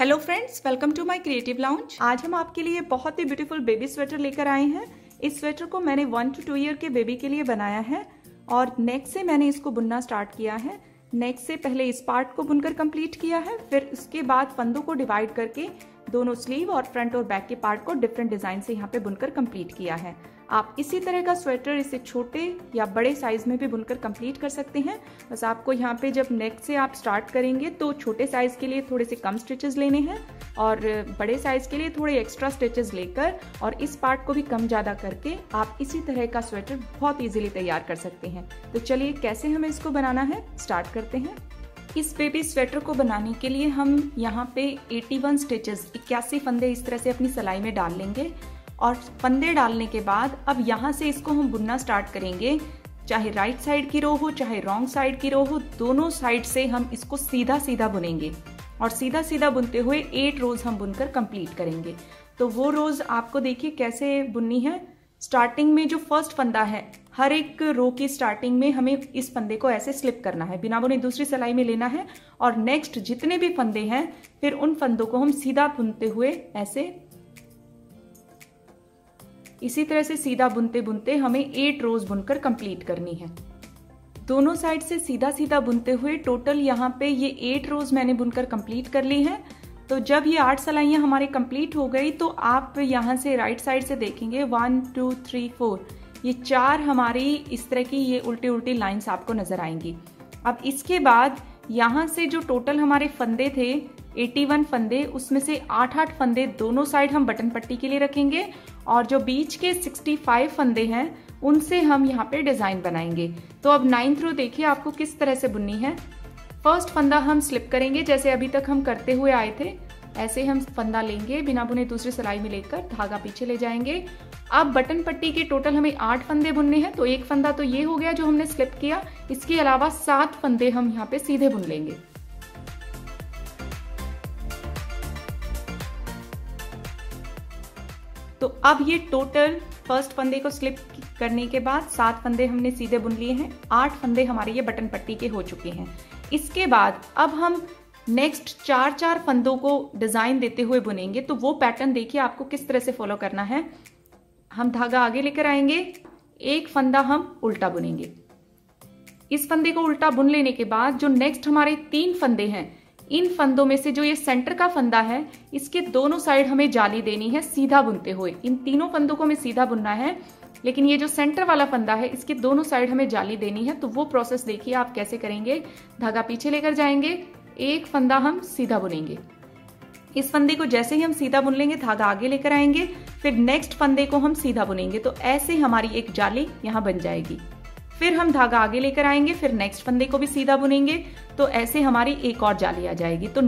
Hello friends welcome to my creative lounge आज हम आपके लिए बहुत ही ब्यूटीफुल बेबी स्वेटर लेकर आए हैं। इस स्वेटर को मैंने वन टू टू ईयर के बेबी के लिए बनाया है और नेक से मैंने इसको बुनना स्टार्ट किया है। नेक से पहले इस पार्ट को बुनकर कंप्लीट किया है, फिर उसके बाद फंदों को डिवाइड करके दोनों स्लीव और फ्रंट और बैक के पार्ट को डिफरेंट डिज़ाइन से यहाँ पे बुनकर कंप्लीट किया है। आप इसी तरह का स्वेटर इसे छोटे या बड़े साइज़ में भी बुनकर कंप्लीट कर सकते हैं। बस आपको यहाँ पे जब नेक से आप स्टार्ट करेंगे तो छोटे साइज़ के लिए थोड़े से कम स्टिचेस लेने हैं और बड़े साइज़ के लिए थोड़े एक्स्ट्रा स्टिचेस लेकर और इस पार्ट को भी कम ज़्यादा करके आप इसी तरह का स्वेटर बहुत ईजिली तैयार कर सकते हैं। तो चलिए, कैसे हमें इसको बनाना है? स्टार्ट करते हैं। इस बेबी स्वेटर को बनाने के लिए हम यहाँ पे 81 स्टिचेस इक्यासी फंदे इस तरह से अपनी सिलाई में डाल लेंगे। और फंदे डालने के बाद अब यहाँ से इसको हम बुनना स्टार्ट करेंगे। चाहे राइट साइड की रो हो, चाहे रॉन्ग साइड की रो हो, दोनों साइड से हम इसको सीधा सीधा बुनेंगे। और सीधा सीधा बुनते हुए एट रोज हम बुनकर कंप्लीट करेंगे। तो वो रोज आपको देखिए कैसे बुननी है। स्टार्टिंग में जो फ़र्स्ट फंदा है, हर एक रो की स्टार्टिंग में हमें इस फंदे को ऐसे स्लिप करना है। बिना बुने दूसरी सिलाई में लेना है। और नेक्स्ट जितने भी फंदे हैं, फिर उन फंदों को हम सीधा बुनते हुए ऐसे इसी तरह से सीधा बुनते बुनते हमें एट रोज बुनकर कंप्लीट करनी है। दोनों साइड से सीधा सीधा बुनते हुए टोटल यहाँ पे ये एट रोज मैंने बुनकर कंप्लीट कर ली है। तो जब ये आठ सलाइयाँ हमारे कंप्लीट हो गई तो आप यहाँ से राइट साइड से देखेंगे। वन टू थ्री फोर ये चार हमारी इस तरह की ये उल्टी उल्टी लाइंस आपको नज़र आएँगी। अब इसके बाद यहाँ से जो टोटल हमारे फंदे थे 81 फंदे, उसमें से आठ आठ फंदे दोनों साइड हम बटन पट्टी के लिए रखेंगे। और जो बीच के 65 फंदे हैं, उनसे हम यहाँ पे डिज़ाइन बनाएँगे। तो अब नाइन्थ रो देखिए आपको किस तरह से बुननी है। फ़र्स्ट फंदा हम स्लिप करेंगे, जैसे अभी तक हम करते हुए आए थे, ऐसे हम फंदा लेंगे, बिना बुने दूसरी सिलाई में लेकर धागा पीछे ले जाएँगे। अब बटन पट्टी के टोटल हमें आठ फंदे बुनने हैं तो एक फंदा तो ये हो गया जो हमने स्लिप किया, इसके अलावा सात फंदे हम यहाँ पे सीधे बुन लेंगे। तो अब ये टोटल फ़र्स्ट फंदे को स्लिप करने के बाद सात फंदे हमने सीधे बुन लिए हैं। आठ फंदे हमारे ये बटन पट्टी के हो चुके हैं। इसके बाद अब हम नेक्स्ट चार चार फंदों को डिज़ाइन देते हुए बुनेंगे। तो वो पैटर्न देखिए आपको किस तरह से फॉलो करना है। हम धागा आगे लेकर आएँगे। एक फंदा हम उल्टा बुनेंगे। इस फंदे को उल्टा बुन लेने के बाद जो नेक्स्ट हमारे तीन फंदे हैं इन फंदों में से जो ये सेंटर का फंदा है, इसके दोनों साइड हमें जाली देनी है, सीधा बुनते हुए। इन तीनों फंदों को हमें सीधा बुनना है, लेकिन ये जो सेंटर वाला फंदा है, इसके दोनों साइड हमें जाली देनी है तो वो प्रोसेस देखिए आप कैसे करेंगे। धागा पीछे लेकर जाएँगे, एक फंदा हम सीधा बुनेंगे। इस फंदे को जैसे ही हम सीधा बुन लेंगे, धागा आगे लेकर आएँगे, फिर नेक्स्ट फंदे को हम सीधा बुनेंगे तो ऐसे हमारी एक जाली यहाँ बन जाएगी। फिर हम धागा आगे लेकर आएँगे फिर नेक्स्ट फंदे को भी सीधा बुनेंगे। तो ऐसे हमारी एक और जाली आ जाएगी। तो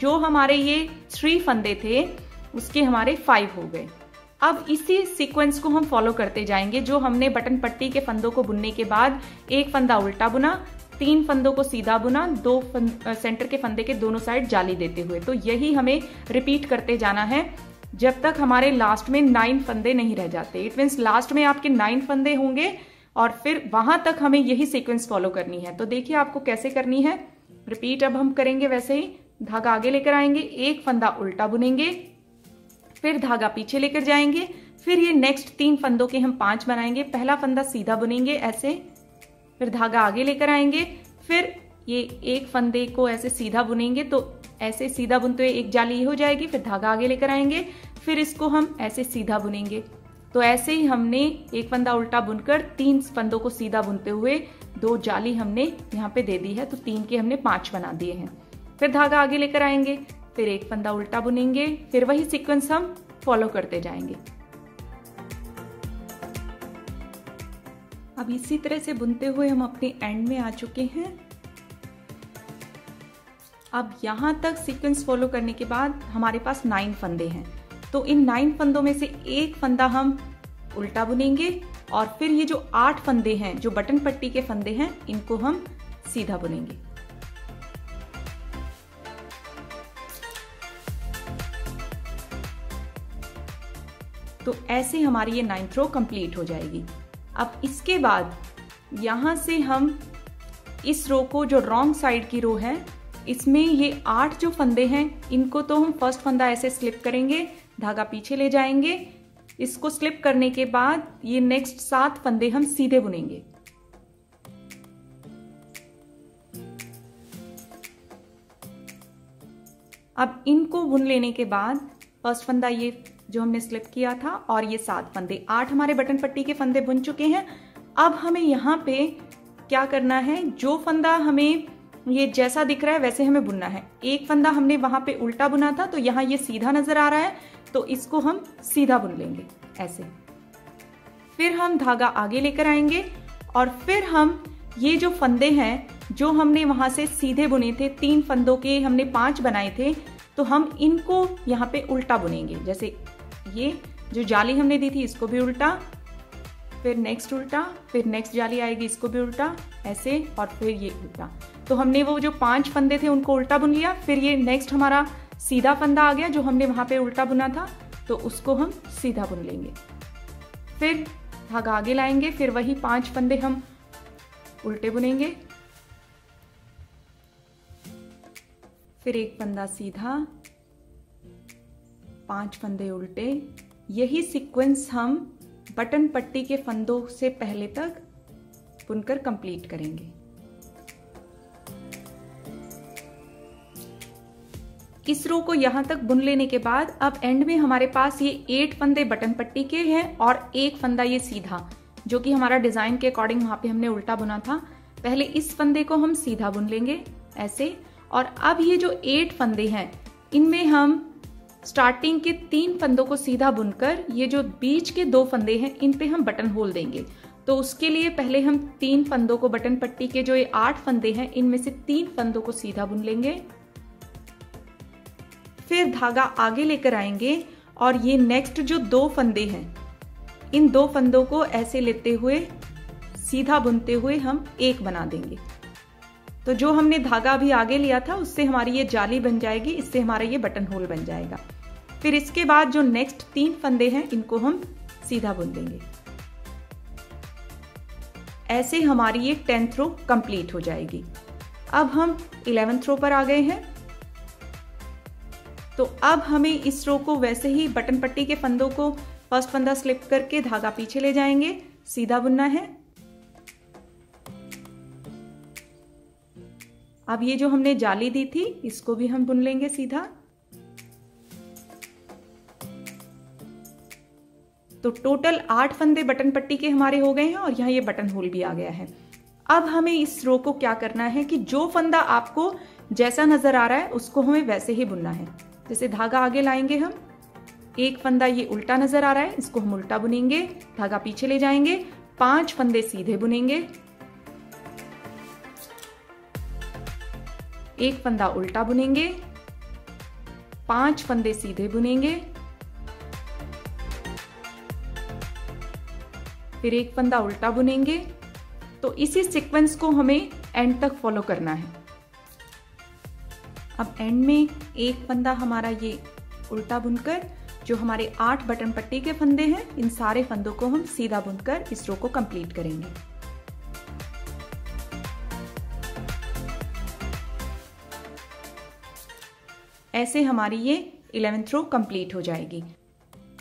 जो हमारे ये थ्री फंदे थे उसके हमारे फाइव हो गए। अब इसी सीक्वेंस को हम फॉलो करते जाएँगे जो हमने बटन पट्टी के फंदों को बुनने के बाद एक फंदा उल्टा बुना तीन फंदों को सीधा बुना दो फंद, सेंटर के फंदे के दोनों साइड जाली देते हुए। तो यही हमें रिपीट करते जाना है जब तक हमारे लास्ट में नाइन फंदे नहीं रह जाते। इट मीन्स लास्ट में आपके नाइन फंदे होंगे और फिर वहाँ तक हमें यही सीक्वेंस फॉलो करनी है। तो देखिए आपको कैसे करनी है। रिपीट अब हम करेंगे वैसे ही। धागा आगे लेकर आएँगे, एक फंदा उल्टा बुनेंगे, फिर धागा पीछे लेकर जाएँगे, फिर ये नेक्स्ट तीन फंदों के हम पाँच बनाएँगे, पहला फंदा सीधा बुनेंगे ऐसे, फिर धागा आगे लेकर आएँगे, फिर ये एक फंदे को ऐसे सीधा बुनेंगे तो ऐसे सीधा बुनते हुए एक जाली हो जाएगी, फिर धागा आगे लेकर आएँगे, फिर इसको हम ऐसे सीधा बुनेंगे। तो ऐसे ही हमने एक फंदा उल्टा बुनकर तीन फंदों को सीधा बुनते हुए दो जाली हमने यहाँ पे दे दी है तो तीन के हमने पाँच बना दिए हैं। फिर धागा आगे लेकर आएँगे, फिर एक फंदा उल्टा बुनेंगे, फिर वही सीक्वेंस हम फॉलो करते जाएँगे। अब इसी तरह से बुनते हुए हम अपने एंड में आ चुके हैं। अब यहाँ तक सीक्वेंस फॉलो करने के बाद हमारे पास नाइन फंदे हैं। तो इन नाइन फंदों में से एक फंदा हम उल्टा बुनेंगे और फिर ये जो आठ फंदे हैं, जो बटन पट्टी के फंदे हैं, इनको हम सीधा बुनेंगे। तो ऐसे हमारी ये नाइन्थ रो कंप्लीट हो जाएगी। अब इसके बाद यहाँ से हम इस रो को, जो रॉन्ग साइड की रो है, इसमें ये आठ जो फंदे हैं, इनको तो हम फ़र्स्ट फंदा ऐसे स्लिप करेंगे धागा पीछे ले जाएँगे। इसको स्लिप करने के बाद ये नेक्स्ट सात फंदे हम सीधे बुनेंगे। अब इनको बुन लेने के बाद फ़र्स्ट फंदा ये जो हमने स्लिप किया था और ये सात फंदे, आठ हमारे बटन पट्टी के फंदे बुन चुके हैं। अब हमें यहाँ पे क्या करना है? जो फंदा हमें ये जैसा दिख रहा है, वैसे हमें बुनना है। एक फंदा हमने वहाँ पे उल्टा बुना था तो यहाँ ये सीधा नज़र आ रहा है तो इसको हम सीधा बुन लेंगे, ऐसे। फिर हम धागा आगे लेकर आएँगे, और फिर हम ये जो फंदे हैं, जो हमने वहाँ से सीधे बुने थे, तीन फंदों के हमने पाँच बनाए थे तो हम इनको यहाँ पे उल्टा बुनेंगे। जैसे ये जो जाली हमने दी थी, इसको भी उल्टा फिर नेक्स्ट उल्टा, फिर नेक्स्ट जाली आएगी, इसको भी उल्टा, ऐसे, और फिर ये उल्टा। तो हमने वो जो पाँच फंदे थे, उनको उल्टा बुन लिया। फिर ये नेक्स्ट हमारा सीधा फंदा आ गया, जो हमने वहाँ पे उल्टा बुना था। तो उसको हम सीधा बुन लेंगे। फिर धागा आगे लाएँगे, फिर वही पाँच फंदे हम उल्टे बुनेंगे। फिर एक फंदा सीधा, पाँच फंदे उल्टे। यही सीक्वेंस हम बटन पट्टी के फंदों से पहले तक बुनकर कंप्लीट करेंगे। इस रो को यहाँ तक बुन लेने के बाद अब एंड में हमारे पास ये एट फंदे बटन पट्टी के हैं और एक फंदा ये सीधा, जो कि हमारा डिज़ाइन के अकॉर्डिंग वहाँ पे हमने उल्टा बुना था। पहले इस फंदे को हम सीधा बुन लेंगे, ऐसे। और अब ये जो एट फंदे हैं, इनमें हम स्टार्टिंग के तीन फंदों को सीधा बुनकर, ये जो बीच के दो फंदे हैं, इन पे हम बटन होल देंगे। तो उसके लिए पहले हम तीन फंदों को बटन पट्टी के जो ये आठ फंदे हैं, इनमें से तीन फंदों को सीधा बुन लेंगे। फिर धागा आगे लेकर आएँगे और ये नेक्स्ट जो दो फंदे हैं, इन दो फंदों को ऐसे लेते हुए, सीधा बुनते हुए हम एक बना देंगे। तो जो हमने धागा अभी आगे लिया था, उससे हमारी ये जाली बन जाएगी, इससे हमारा ये बटन होल बन जाएगा। फिर इसके बाद जो नेक्स्ट तीन फंदे हैं, इनको हम सीधा बुन देंगे। ऐसे हमारी ये टेंथ रो कंप्लीट हो जाएगी। अब हम इलेवेंथ रो पर आ गए हैं। तो अब हमें इस रो को वैसे ही बटन पट्टी के फंदों को फ़र्स्ट फंदा स्लिप करके धागा पीछे ले जाएँगे। सीधा बुनना है। अब ये जो हमने जाली दी थी, इसको भी हम बुन लेंगे सीधा। तो टोटल आठ फंदे बटन पट्टी के हमारे हो गए हैं और यहाँ ये बटन होल भी आ गया है। अब हमें इस रो को क्या करना है कि जो फंदा आपको जैसा नज़र आ रहा है, उसको हमें वैसे ही बुनना है। जैसे धागा आगे लाएँगे हम, एक फंदा ये उल्टा नज़र आ रहा है, इसको हम उल्टा बुनेंगे, धागा पीछे ले जाएँगे, पाँच फंदे सीधे बुनेंगे। एक फंदा उल्टा बुनेंगे, पाँच फंदे सीधे बुनेंगे फिर एक फंदा उल्टा बुनेंगे। तो इसी सीक्वेंस को हमें एंड तक फॉलो करना है। अब एंड में एक फंदा हमारा ये उल्टा बुनकर, जो हमारे आठ बटन पट्टी के फंदे हैं, इन सारे फंदों को हम सीधा बुनकर इस रो को कंप्लीट करेंगे। ऐसे हमारी ये इलेवेंथ रो कंप्लीट हो जाएगी।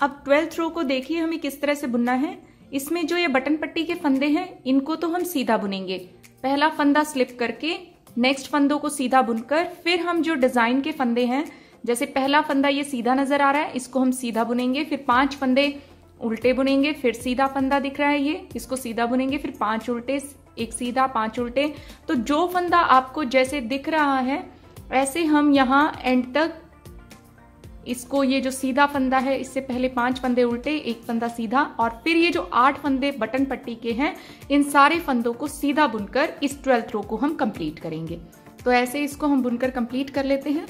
अब ट्वेल्थ रो को देखिए, हमें किस तरह से बुनना है। इसमें जो ये बटन पट्टी के फंदे हैं, इनको तो हम सीधा बुनेंगे। पहला फंदा स्लिप करके, नेक्स्ट फंदों को सीधा बुनकर, फिर हम जो डिज़ाइन के फंदे हैं, जैसे पहला फंदा ये सीधा नज़र आ रहा है, इसको हम सीधा बुनेंगे, फिर पाँच फंदे उल्टे बुनेंगे, फिर सीधा फंदा दिख रहा है ये, इसको सीधा बुनेंगे, फिर पाँच उल्टे, एक सीधा, पाँच उल्टे। तो जो फंदा आपको जैसे दिख रहा है, ऐसे हम यहाँ एंड तक इसको ये जो सीधा फंदा है, इससे पहले पाँच फंदे उल्टे, एक फंदा सीधा, और फिर ये जो आठ फंदे बटन पट्टी के हैं, इन सारे फंदों को सीधा बुनकर इस ट्वेल्थ रो को हम कंप्लीट करेंगे। तो ऐसे इसको हम बुनकर कंप्लीट कर लेते हैं।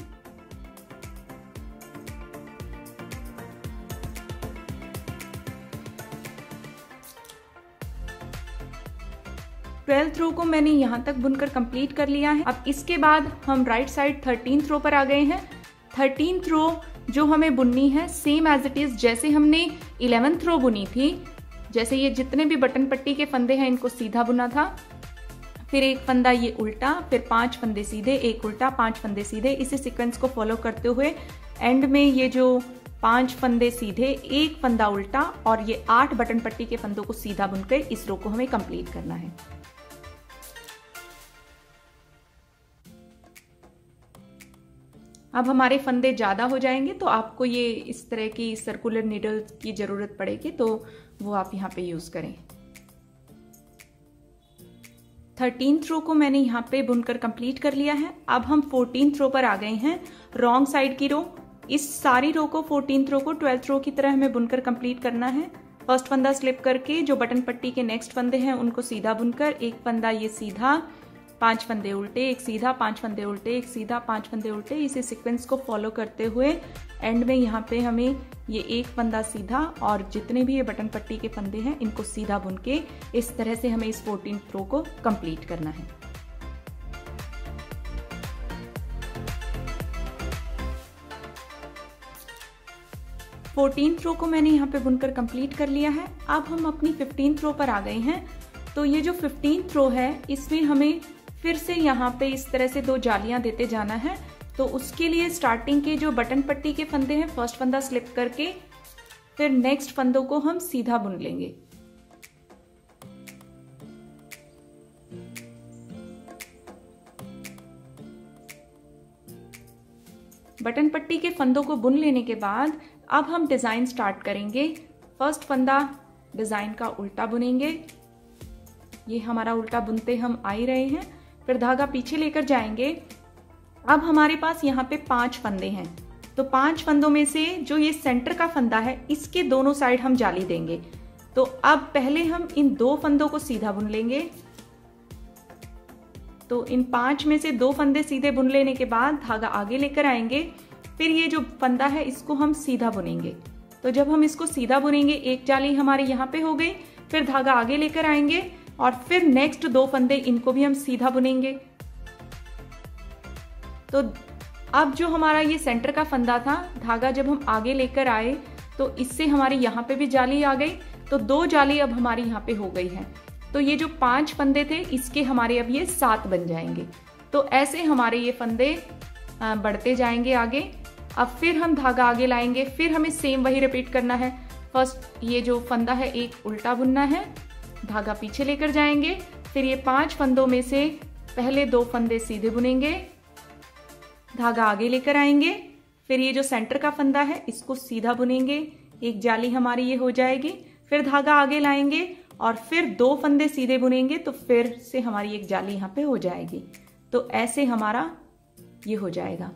ट्वेल्थ रो को मैंने यहाँ तक बुनकर कंप्लीट कर लिया है। अब इसके बाद हम राइट साइड थर्टीन रो पर आ गए हैं। थर्टीन रो जो हमें बुननी है सेम एज इट इज़ जैसे हमने इलेवेंथ रो बुनी थी, जैसे ये जितने भी बटन पट्टी के फंदे हैं, इनको सीधा बुना था। फिर एक फंदा ये उल्टा, फिर पाँच फंदे सीधे, एक उल्टा, पाँच फंदे सीधे, इसी सीक्वेंस को फॉलो करते हुए एंड में ये जो पाँच फंदे सीधे, एक फंदा उल्टा और ये आठ बटन पट्टी के फंदों को सीधा बुनकर इस रो को हमें कंप्लीट करना है। अब हमारे फंदे ज़्यादा हो जाएँगे तो आपको ये इस तरह की सर्कुलर नीडल की ज़रूरत पड़ेगी तो वो आप यहाँ पे यूज़ करें। थर्टीन थ्रो को मैंने यहाँ पे बुनकर कंप्लीट कर लिया है। अब हम फोर्टीन थ्रो पर आ गए हैं। रॉन्ग साइड की रो इस सारी रो को फोर्टीन थ्रो को ट्वेल्थ रो की तरह हमें बुनकर कंप्लीट करना है। फ़र्स्ट फंदा स्लिप करके, जो बटन पट्टी के नेक्स्ट फंदे हैं, उनको सीधा बुनकर, एक फंदा ये सीधा पाँच फंदे उल्टे, एक सीधा पाँच फंदे उल्टे, एक सीधा पाँच फंदे उल्टे, इसी सीक्वेंस को फॉलो करते हुए एंड में यहाँ पे हमें ये एक फंदा सीधा और जितने भी ये बटन पट्टी के फंदे हैं, इनको सीधा बुन के इस तरह से हमें इस फोर्टीन रो को कंप्लीट करना है। फोर्टीन थ्रो को मैंने यहाँ पे बुनकर कंप्लीट कर लिया है। अब हम अपनी फिफ्टीन थ्रो पर आ गए हैं। तो ये जो फिफ्टीन थ्रो है, इसमें हमें फिर से यहाँ पे इस तरह से दो जालियाँ देते जाना है। तो उसके लिए स्टार्टिंग के जो बटन पट्टी के फंदे हैं फ़र्स्ट फंदा स्लिप करके, फिर नेक्स्ट फंदों को हम सीधा बुन लेंगे। बटन पट्टी के फंदों को बुन लेने के बाद अब हम डिज़ाइन स्टार्ट करेंगे। फ़र्स्ट फंदा डिज़ाइन का उल्टा बुनेंगे। ये हमारा उल्टा बुनते हम आ ही रहे हैं। फिर धागा पीछे लेकर जाएँगे। अब हमारे पास यहाँ पे पाँच फंदे हैं। तो पाँच फंदों में से जो ये सेंटर का फंदा है, इसके दोनों साइड हम जाली देंगे। तो अब पहले हम इन दो फंदों को सीधा बुन लेंगे। तो इन पाँच में से दो फंदे सीधे बुन लेने के बाद धागा आगे लेकर आएँगे। फिर ये जो फंदा है, इसको हम सीधा बुनेंगे। तो जब हम इसको सीधा बुनेंगे, एक जाली हमारे यहाँ पे हो गई। फिर धागा आगे लेकर आएँगे। और फिर नेक्स्ट दो फंदे इनको भी हम सीधा बुनेंगे। तो अब जो हमारा ये सेंटर का फंदा था, धागा जब हम आगे लेकर आए तो इससे हमारे यहाँ पे भी जाली आ गई। तो दो जाली अब हमारी यहाँ पे हो गई है। तो ये जो पाँच फंदे थे, इसके हमारे अब ये सात बन जाएँगे। तो ऐसे हमारे ये फंदे बढ़ते जाएँगे आगे। अब फिर हम धागा आगे लाएँगे। फिर हमें सेम वही रिपीट करना है। फ़र्स्ट ये जो फंदा है, एक उल्टा बुनना है। धागा पीछे लेकर जाएँगे। फिर ये पाँच फंदों में से पहले दो फंदे सीधे बुनेंगे। धागा आगे लेकर आएँगे। फिर ये जो सेंटर का फंदा है, इसको सीधा बुनेंगे। एक जाली हमारी ये हो जाएगी। फिर धागा आगे लाएँगे और फिर दो फंदे सीधे बुनेंगे तो फिर से हमारी एक जाली यहाँ पे हो जाएगी। तो ऐसे हमारा ये हो जाएगा।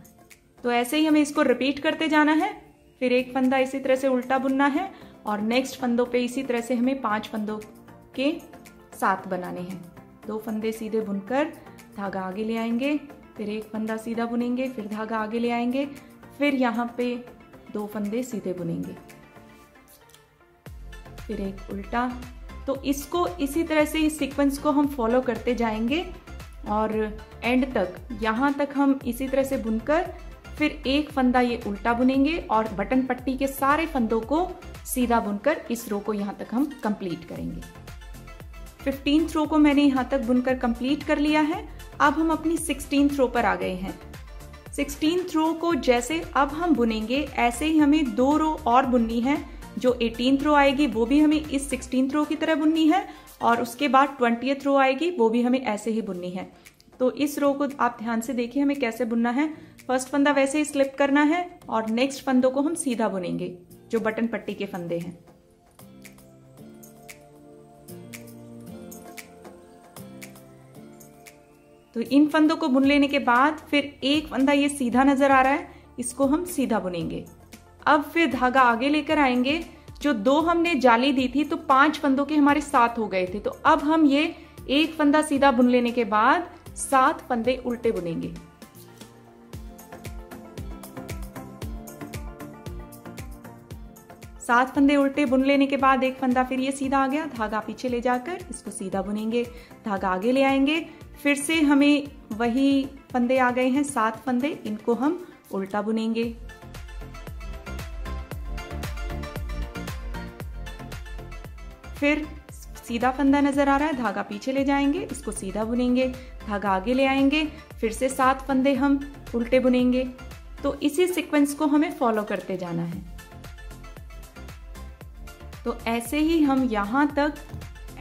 तो ऐसे ही हमें इसको रिपीट करते जाना है। फिर एक फंदा इसी तरह से उल्टा बुनना है और नेक्स्ट फंदों पे इसी तरह से हमें पाँच फंदों के सात बनाने हैं। दो फंदे सीधे बुनकर धागा आगे ले आएँगे, फिर एक फंदा सीधा बुनेंगे, फिर धागा आगे ले आएँगे, फिर यहाँ पे दो फंदे सीधे बुनेंगे। फिर एक उल्टा। तो इसको, इसी तरह से इस सीक्वेंस को हम फॉलो करते जाएँगे और एंड तक, यहाँ तक हम इसी तरह से बुनकर फिर एक फंदा ये उल्टा बुनेंगे और बटन पट्टी के सारे फंदों को सीधा बुनकर इस रो को यहाँ तक हम कंप्लीट करेंगे। फिफ्टीन रो को मैंने यहाँ तक बुनकर कंप्लीट कर लिया है। अब हम अपनी सिक्सटीन रो पर आ गए हैं। सिक्सटीन रो को जैसे अब हम बुनेंगे, ऐसे ही हमें दो रो और बुननी है। जो एटीन रो आएगी, वो भी हमें इस सिक्सटीन रो की तरह बुननी है और उसके बाद ट्वेंटी रो आएगी, वो भी हमें ऐसे ही बुननी है। तो इस रो को आप ध्यान से देखिए, हमें कैसे बुनना है। फ़र्स्ट फंदा वैसे ही स्लिप करना है और नेक्स्ट फंदों को हम सीधा बुनेंगे, जो बटन पट्टी के फंदे हैं। तो इन फंदों को बुन लेने के बाद फिर एक फंदा ये सीधा नज़र आ रहा है, इसको हम सीधा बुनेंगे। अब फिर धागा आगे लेकर आएँगे। जो दो हमने जाली दी थी तो पाँच फंदों के हमारे सात हो गए थे। तो अब हम ये एक फंदा सीधा बुन लेने के बाद सात फंदे उल्टे बुनेंगे। सात फंदे उल्टे बुन लेने के बाद एक फंदा फिर ये सीधा आ गया। धागा पीछे ले जाकर इसको सीधा बुनेंगे। धागा आगे ले आएँगे। फिर से हमें वही फंदे आ गए हैं, सात फंदे, इनको हम उल्टा बुनेंगे। फिर सीधा फंदा नज़र आ रहा है, धागा पीछे ले जाएँगे, इसको सीधा बुनेंगे, धागा आगे ले आएँगे, फिर से सात फंदे हम उल्टे बुनेंगे। तो इसी सीक्वेंस को हमें फॉलो करते जाना है। तो ऐसे ही हम यहाँ तक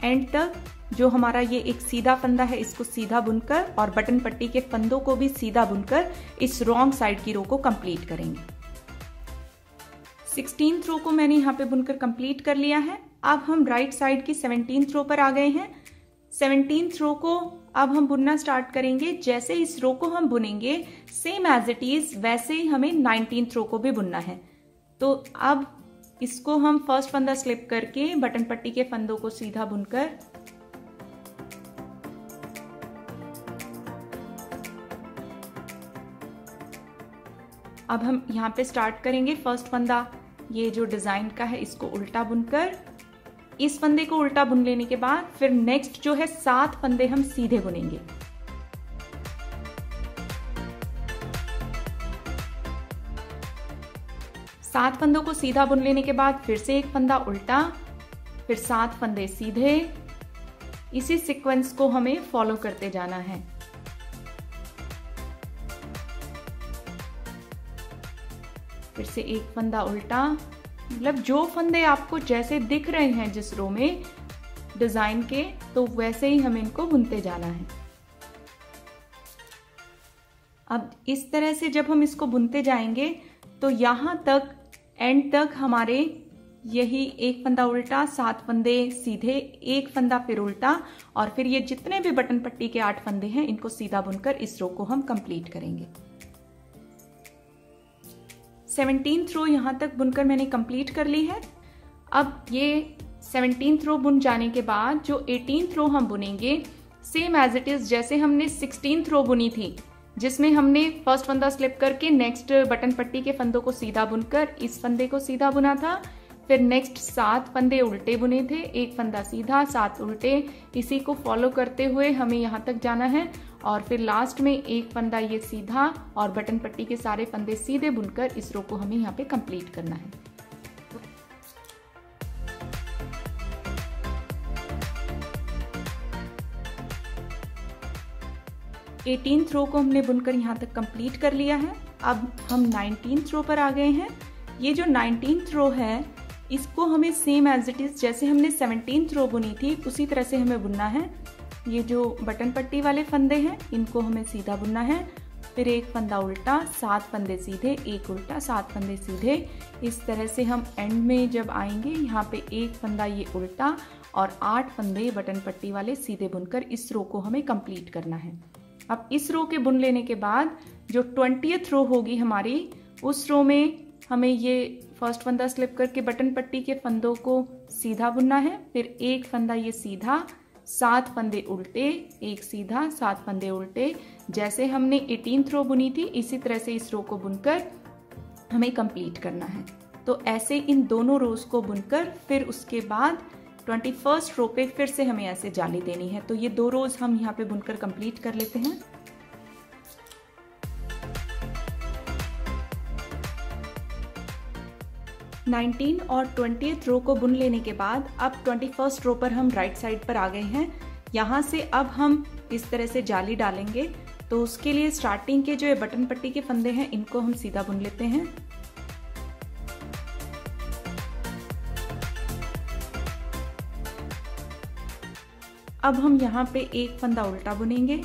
एंड तक जो हमारा ये एक सीधा फंदा है, इसको सीधा बुनकर और बटन पट्टी के फंदों को भी सीधा बुनकर इस रॉन्ग साइड की रो को कंप्लीट करेंगे। 16 रो को मैंने यहाँ पे बुनकर कंप्लीट कर लिया है। अब हम राइट साइड की 17 रो पर आ गए हैं। 17 रो को अब हम बुनना स्टार्ट करेंगे। जैसे इस रो को हम बुनेंगे सेम एज इट इज़ वैसे ही हमें 19 रो को भी बुनना है। तो अब इसको हम फ़र्स्ट फंदा स्लिप करके बटन पट्टी के फंदों को सीधा बुनकर अब हम यहाँ पे स्टार्ट करेंगे। फ़र्स्ट फंदा ये जो डिज़ाइन का है, इसको उल्टा बुनकर इस फंदे को उल्टा बुन लेने के बाद, फिर नेक्स्ट जो है, सात फंदे हम सीधे बुनेंगे। सात फंदों को सीधा बुन लेने के बाद, फिर से एक फंदा उल्टा, फिर सात फंदे सीधे। इसी सीक्वेंस को हमें फॉलो करते जाना है। फिर से एक फंदा उल्टा। मतलब जो फंदे आपको जैसे दिख रहे हैं जिस रो में डिज़ाइन के तो वैसे ही हमें इनको बुनते जाना है। अब इस तरह से जब हम इसको बुनते जाएँगे तो यहाँ तक एंड तक हमारे यही एक फंदा उल्टा, सात फंदे सीधे, एक फंदा फिर उल्टा, और फिर ये जितने भी बटन पट्टी के आठ फंदे हैं, इनको सीधा बुनकर इस रो को हम कंप्लीट करेंगे। सेवनटीन थ्रो यहाँ तक बुनकर मैंने कंप्लीट कर ली है। अब ये सेवनटीन थ्रो बुन जाने के बाद जो एटीन थ्रो हम बुनेंगे सेम एज इट इज़ जैसे हमने सिक्सटीन थ्रो बुनी थी, जिसमें हमने फ़र्स्ट फंदा स्लिप करके नेक्स्ट बटन पट्टी के फंदों को सीधा बुनकर इस फंदे को सीधा बुना था। फिर नेक्स्ट सात फंदे उल्टे बुने थे, एक फंदा सीधा, सात उल्टे। इसी को फॉलो करते हुए हमें यहाँ तक जाना है। और फिर लास्ट में एक फंदा ये सीधा और बटन पट्टी के सारे फंदे सीधे बुनकर इस रो को हमें यहाँ पे कंप्लीट करना है। एटीन रो को हमने बुनकर यहाँ तक कंप्लीट कर लिया है। अब हम नाइनटीन रो पर आ गए हैं। ये जो नाइनटीन रो है, इसको हमें सेम एज इट इज़ जैसे हमने सेवनटीन रो बुनी थी, उसी तरह से हमें बुनना है। ये जो बटन पट्टी वाले फंदे हैं, इनको हमें सीधा बुनना है। फिर एक फंदा उल्टा, सात फंदे सीधे, एक उल्टा, सात फंदे सीधे। इस तरह से हम एंड में जब आएँगे, यहाँ पे एक फंदा ये उल्टा और आठ फंदे बटन पट्टी वाले सीधे बुनकर इस रो को हमें कंप्लीट करना है। अब इस रो के बुन लेने के बाद जो ट्वेंटियथ रो होगी हमारी, उस रो में हमें ये फ़र्स्ट फंदा स्लिप करके बटन पट्टी के फंदों को सीधा बुनना है। फिर एक फंदा ये सीधा सात फंदे उल्टे, एक सीधा, सात फंदे उल्टे। जैसे हमने एटीन थ्रो बुनी थी, इसी तरह से इस रो को बुनकर हमें कंप्लीट करना है। तो ऐसे इन दोनों रोज को बुनकर फिर उसके बाद ट्वेंटी फ़र्स्ट रो पे फिर से हमें ऐसे जाली देनी है। तो ये दो रोज हम यहाँ पे बुनकर कंप्लीट कर लेते हैं। नाइनटीन और ट्वेंटी रो को बुन लेने के बाद अब ट्वेंटी फ़र्स्ट रो पर हम राइट साइड पर आ गए हैं। यहाँ से अब हम इस तरह से जाली डालेंगे। तो उसके लिए स्टार्टिंग के जो ये बटन पट्टी के फंदे हैं, इनको हम सीधा बुन लेते हैं। अब हम यहाँ पे एक फंदा उल्टा बुनेंगे।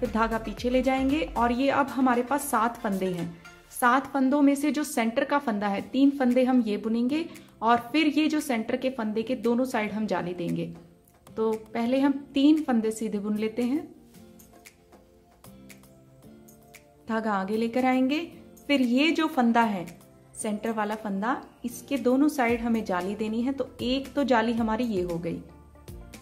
फिर धागा पीछे ले जाएँगे और ये अब हमारे पास सात फंदे हैं। सात फंदों में से जो सेंटर का फंदा है, तीन फंदे हम ये बुनेंगे और फिर ये जो सेंटर के फंदे के दोनों साइड हम जाली देंगे। तो पहले हम तीन फंदे सीधे बुन लेते हैं। धागा आगे लेकर आएँगे। फिर ये जो फंदा है सेंटर वाला फंदा, इसके दोनों साइड हमें जाली देनी है तो एक तो जाली हमारी ये हो गई।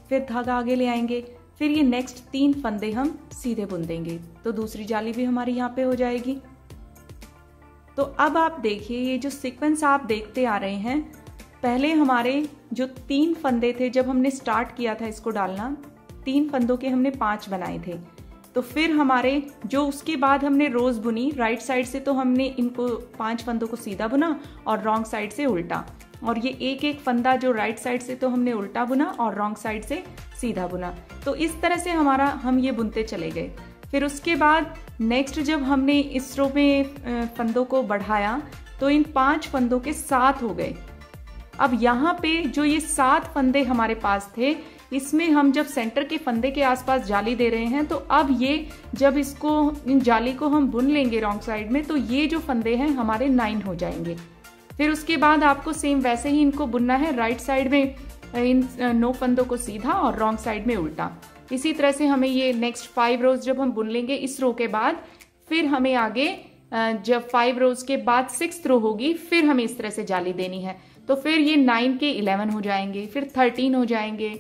फिर धागा आगे ले आएँगे। फिर ये नेक्स्ट तीन फंदे हम सीधे बुन देंगे। तो दूसरी जाली भी हमारी यहाँ पे हो जाएगी। तो अब आप देखिए, ये जो सीक्वेंस आप देखते आ रहे हैं, पहले हमारे जो तीन फंदे थे, जब हमने स्टार्ट किया था इसको डालना, तीन फंदों के हमने पाँच बनाए थे। तो फिर हमारे जो उसके बाद हमने रोज बुनी राइट साइड से तो हमने इनको पाँच फंदों को सीधा बुना और रॉन्ग साइड से उल्टा। और ये एक एक फंदा जो राइट साइड से तो हमने उल्टा बुना और रॉन्ग साइड से सीधा बुना। तो इस तरह से हमारा, हम ये बुनते चले गए। फिर उसके बाद नेक्स्ट जब हमने इस रो में फंदों को बढ़ाया तो इन पाँच फंदों के सात हो गए। अब यहाँ पे जो ये सात फंदे हमारे पास थे, इसमें हम जब सेंटर के फंदे के आसपास जाली दे रहे हैं तो अब ये जब इसको, इन जाली को हम बुन लेंगे रॉन्ग साइड में तो ये जो फंदे हैं हमारे नाइन हो जाएँगे। फिर उसके बाद आपको सेम वैसे ही इनको बुनना है, राइट साइड में, इन नौ फंदों को सीधा और रॉन्ग साइड में उल्टा। इसी तरह से हमें ये नेक्स्ट फाइव रोज जब हम बुन लेंगे, इस रो के बाद, फिर हमें आगे जब फाइव रोज के बाद सिक्स रो होगी, फिर हमें इस तरह से जाली देनी है। तो फिर ये नाइन के इलेवन हो जाएँगे, फिर थर्टीन हो जाएँगे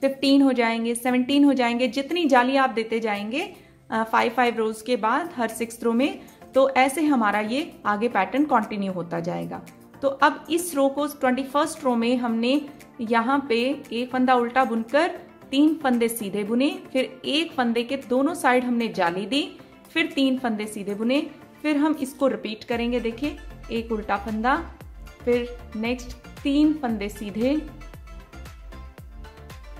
फिफ्टीन हो जाएँगे सेवनटीन हो जाएँगे, जितनी जाली आप देते जाएँगे फाइव फाइव रोज के बाद हर सिक्स रो में तो ऐसे हमारा ये आगे पैटर्न कंटिन्यू होता जाएगा। तो अब इस रो को ट्वेंटी फ़र्स्ट रो में हमने यहाँ पे एक फंदा उल्टा बुनकर तीन फंदे सीधे बुने, फिर एक फंदे के दोनों साइड हमने जाली दी, फिर तीन फंदे सीधे बुने, फिर हम इसको रिपीट करेंगे देखिए, एक उल्टा फंदा, फिर नेक्स्ट तीन फंदे सीधे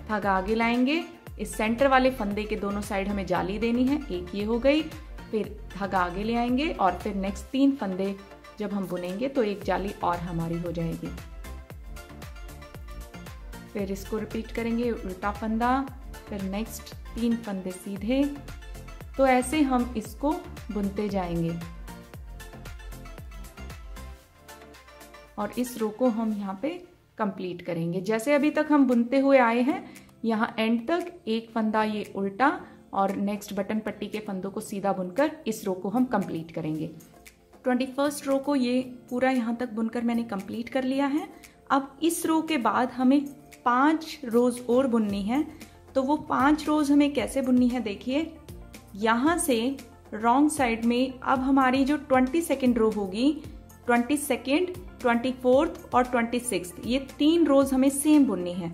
धागा आगे लाएँगे, इस सेंटर वाले फंदे के दोनों साइड हमें जाली देनी है, एक ये हो गई, फिर धागा आगे ले आएँगे और फिर नेक्स्ट तीन फंदे जब हम बुनेंगे तो एक जाली और हमारी हो जाएगी। फिर इसको रिपीट करेंगे, उल्टा फंदा, फिर नेक्स्ट तीन फंदे सीधे। तो ऐसे हम इसको बुनते जाएँगे। और इस रो को हम यहाँ पे कंप्लीट करेंगे। जैसे अभी तक हम बुनते हुए आए हैं, यहाँ एंड तक एक फंदा ये उल्टा और नेक्स्ट बटन पट्टी के फंदों को सीधा बुनकर इस रो को हम कंप्लीट करेंगे। ट्वेंटी फ़र्स्ट रो को ये पूरा यहाँ तक बुनकर मैंने कंप्लीट कर लिया है। अब इस रो के बाद हमें पाँच रोज और बुननी है तो वो पाँच रोज हमें कैसे बुननी है देखिए। यहाँ से रॉन्ग साइड में अब हमारी जो ट्वेंटी सेकेंड रो होगी ट्वेंटी सेकेंड ट्वेंटी फोर्थ और ट्वेंटी सिक्स ये तीन रोज हमें सेम बुननी है।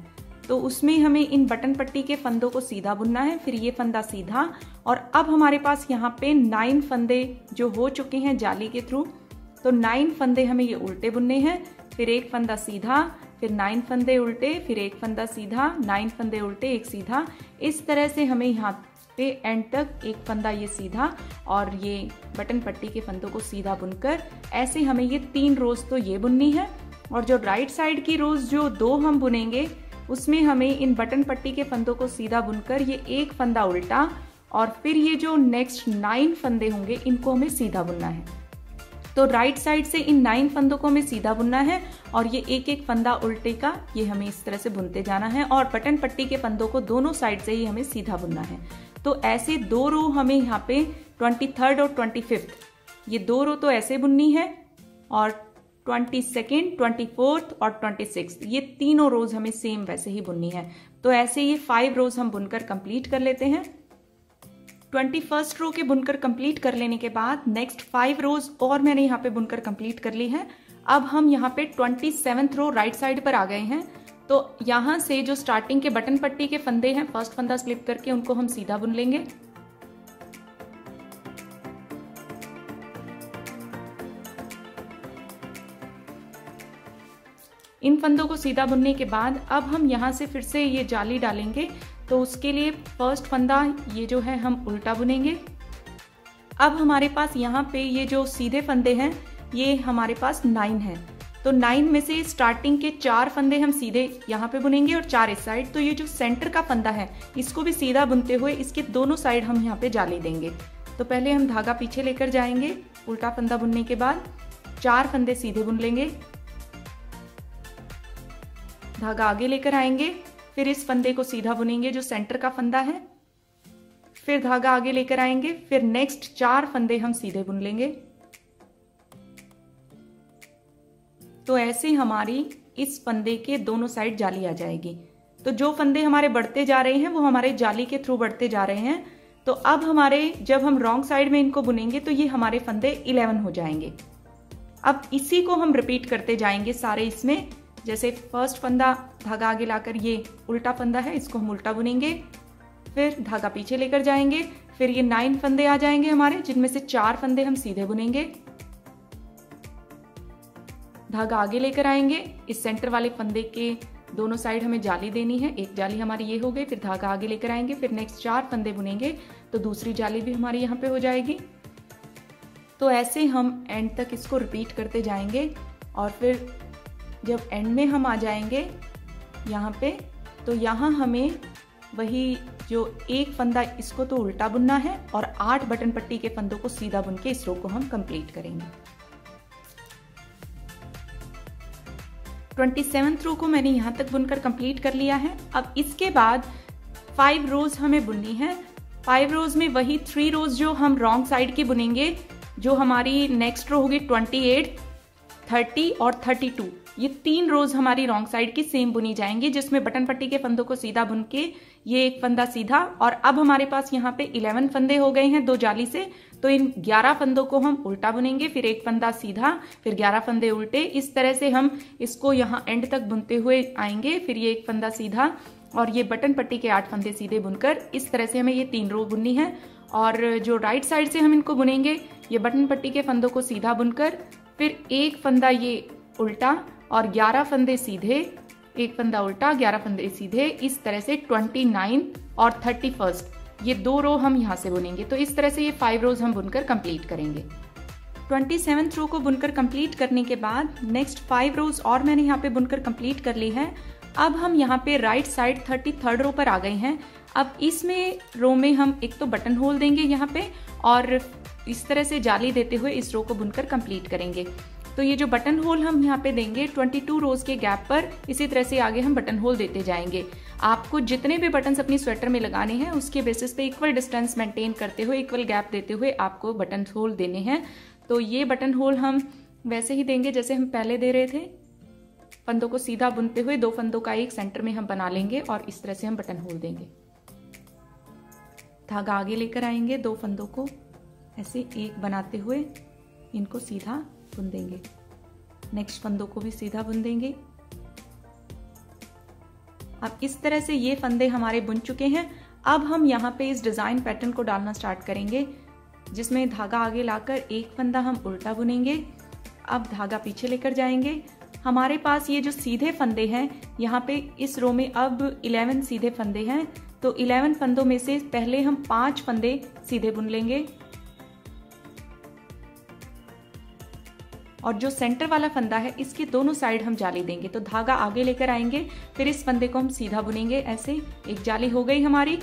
तो उसमें हमें इन बटन पट्टी के फंदों को सीधा बुनना है, फिर ये फंदा सीधा, और अब हमारे पास यहाँ पे नाइन फंदे जो हो चुके हैं जाली के थ्रू तो नाइन फंदे हमें ये उल्टे बुनने हैं, फिर एक फंदा सीधा फिर नाइन फंदे उल्टे, फिर एक फंदा सीधा, नाइन फंदे उल्टे, एक सीधा। इस तरह से हमें यहाँ पे एंड तक एक फंदा ये सीधा और ये बटन पट्टी के फंदों को सीधा बुनकर, ऐसे हमें ये तीन रोज तो ये बुननी है। और जो राइट साइड की रोज जो दो हम बुनेंगे, उसमें हमें इन बटन पट्टी के फंदों को सीधा बुनकर ये एक फंदा उल्टा और फिर ये जो नेक्स्ट नाइन फंदे होंगे, इनको हमें सीधा बुनना है। तो राइट साइड से इन नाइन फंदों को हमें सीधा बुनना है और ये एक एक फंदा उल्टे का, ये हमें इस तरह से बुनते जाना है और बटन पट्टी के फंदों को दोनों साइड से ही हमें सीधा बुनना है। तो ऐसे दो रो हमें यहाँ पे ट्वेंटी थर्ड और ट्वेंटी फिफ्थ ये दो रो तो ऐसे बुननी है और ट्वेंटी सेकेंड ट्वेंटी फोर्थ और ट्वेंटी सिक्स ये तीनों रोज हमें सेम वैसे ही बुननी है। तो ऐसे ये फाइव रोज हम बुनकर कंप्लीट कर लेते हैं। ट्वेंटी फ़र्स्ट रो के बुनकर कंप्लीट कर लेने के बाद नेक्स्ट फाइव रोज और मैंने यहाँ पे बुनकर कंप्लीट कर ली है। अब हम यहाँ पे twenty seventh row right side पर आ गए हैं। तो यहाँ से जो स्टार्टिंग के बटन पट्टी के फंदे हैं फ़र्स्ट फंदा स्लिप करके उनको हम सीधा बुन लेंगे। इन फंदों को सीधा बुनने के बाद अब हम यहाँ से फिर से ये जाली डालेंगे। तो उसके लिए फ़र्स्ट फंदा ये जो है हम उल्टा बुनेंगे। अब हमारे पास यहाँ पे ये जो सीधे फंदे हैं, ये हमारे पास नाइन है। तो नाइन में से स्टार्टिंग के चार फंदे हम सीधे यहाँ पे बुनेंगे और चार इस साइड तो ये जो सेंटर का फंदा है, इसको भी सीधा बुनते हुए इसके दोनों साइड हम यहाँ पे जाली देंगे। तो पहले हम धागा पीछे लेकर जाएँगे, उल्टा फंदा बुनने के बाद चार फंदे सीधे बुन लेंगे। धागा आगे लेकर आएँगे फिर इस फंदे को सीधा बुनेंगे जो सेंटर का फंदा है। फिर धागा आगे लेकर आएँगे। फिर नेक्स्ट चार फंदे हम सीधे बुन लेंगे। तो ऐसे हमारी इस फंदे के दोनों साइड जाली आ जाएगी। तो जो फंदे हमारे बढ़ते जा रहे हैं, वो हमारे जाली के थ्रू बढ़ते जा रहे हैं। तो अब हमारे, जब हम रॉन्ग साइड में इनको बुनेंगे तो ये हमारे फंदे इलेवन हो जाएँगे। अब इसी को हम रिपीट करते जाएँगे सारे इसमें। जैसे फ़र्स्ट फंदा धागा आगे लाकर ये उल्टा फंदा है, इसको हम उल्टा बुनेंगे, फिर धागा पीछे लेकर जाएँगे, फिर ये नाइन फंदे आ जाएँगे हमारे, जिनमें से चार फंदे हम सीधे बुनेंगे। धागा आगे लेकर आएँगे, इस सेंटर वाले फंदे के दोनों साइड हमें जाली देनी है, एक जाली हमारी ये हो गई, फिर धागा आगे लेकर आएँगे, फिर नेक्स्ट चार फंदे बुनेंगे तो दूसरी जाली भी हमारी यहाँ पे हो जाएगी। तो ऐसे हम एंड तक इसको रिपीट करते जाएँगे, और फिर जब एंड में हम आ जाएँगे यहाँ पे तो यहाँ हमें वही जो एक फंदा इसको तो उल्टा बुनना है और आठ बटन पट्टी के फंदों को सीधा बुन के इस रो को हम कंप्लीट करेंगे। ट्वेंटी सेवन रो को मैंने यहाँ तक बुनकर कंप्लीट कर लिया है। अब इसके बाद फाइव रोज हमें बुननी है। फाइव रोज में वही थ्री रोज जो हम रॉन्ग साइड की बुनेंगे, जो हमारी नेक्स्ट रो होगी ट्वेंटी एट थर्टी और थर्टी टू ये तीन रोज हमारी रॉन्ग साइड की सेम बुनी जाएँगी, जिसमें बटन पट्टी के फंदों को सीधा बुन के ये एक फंदा सीधा, और अब हमारे पास यहाँ पे 11 फंदे हो गए हैं, दो जाली से तो इन 11 फंदों को हम उल्टा बुनेंगे, फिर एक फंदा सीधा, फिर 11 फंदे उल्टे। इस तरह से हम इसको यहाँ एंड तक बुनते हुए आएँगे, फिर ये एक फंदा सीधा, और ये बटन पट्टी के आठ फंदे सीधे बुनकर इस तरह से हमें ये तीन रो बुननी है। और जो राइट साइड से हम इनको बुनेंगे, ये बटन पट्टी के फंदों को सीधा बुनकर, फिर एक फंदा ये उल्टा और 11 फंदे सीधे, एक फंदा उल्टा 11 फंदे सीधे, इस तरह से 29 और 31 ये दो रो हम यहाँ से बुनेंगे तो इस तरह से ये फाइव रोज हम बुनकर कंप्लीट करेंगे। ट्वेंटी सेवन रो को बुनकर कंप्लीट करने के बाद नेक्स्ट फाइव रोज और मैंने यहाँ पे बुनकर कंप्लीट कर ली है। अब हम यहाँ पे right side thirty third row पर आ गए हैं। अब इसमें रो में हम एक तो बटन होल देंगे यहाँ पे और इस तरह से जाली देते हुए इस रो को बुनकर कंप्लीट करेंगे। तो ये जो बटन होल हम यहाँ पे देंगे 22 रोज के गैप पर, इसी तरह से आगे हम बटन होल देते जाएँगे। आपको जितने भी बटन अपनी स्वेटर में लगाने हैं, उसके बेसिस पे इक्वल डिस्टेंस मेंटेन करते हुए इक्वल गैप देते हुए आपको बटन होल देने हैं। तो ये बटन होल हम वैसे ही देंगे जैसे हम पहले दे रहे थे। फंदों को सीधा बुनते हुए, दो फंदों का एक सेंटर में हम बना लेंगे और इस तरह से हम बटन होल देंगे। धागा आगे लेकर आएँगे, दो फंदों को ऐसे एक बनाते हुए, इनको सीधा बुन देंगे नेक्स्ट फंदों को भी सीधा बुन देंगे अब इस तरह से ये फंदे हमारे बुन चुके हैं। अब हम यहाँ पे इस डिज़ाइन पैटर्न को डालना स्टार्ट करेंगे, जिसमें धागा आगे लाकर एक फंदा हम उल्टा बुनेंगे। अब धागा पीछे लेकर जाएँगे। हमारे पास ये जो सीधे फंदे हैं, यहाँ पे इस रो में अब 11 सीधे फंदे हैं। तो 11 फंदों में से पहले हम पाँच फंदे सीधे बुन लेंगे। और जो सेंटर वाला फंदा है, इसके दोनों साइड हम जाली देंगे। तो धागा आगे लेकर आएँगे, फिर इस फंदे को हम सीधा बुनेंगे। ऐसे एक जाली हो गई हमारी,